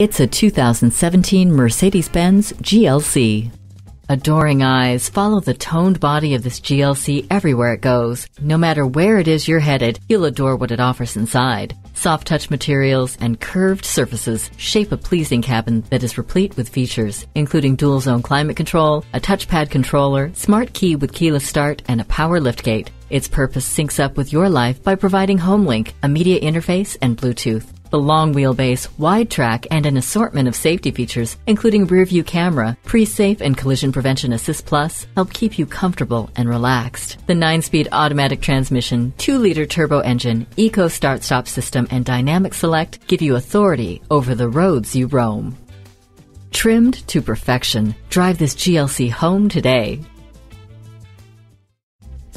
It's a 2017 Mercedes-Benz GLC. Adoring eyes follow the toned body of this GLC everywhere it goes. No matter where it is you're headed, you'll adore what it offers inside. Soft touch materials and curved surfaces shape a pleasing cabin that is replete with features, including dual zone climate control, a touchpad controller, smart key with keyless start, and a power liftgate. Its purpose syncs up with your life by providing HomeLink, a media interface, and Bluetooth. The long wheelbase, wide track, and an assortment of safety features, including rear view camera, pre-safe and collision prevention assist plus, help keep you comfortable and relaxed. The 9-speed automatic transmission, 2-liter turbo engine, eco start-stop system, and dynamic select give you authority over the roads you roam. Trimmed to perfection. Drive this GLC home today.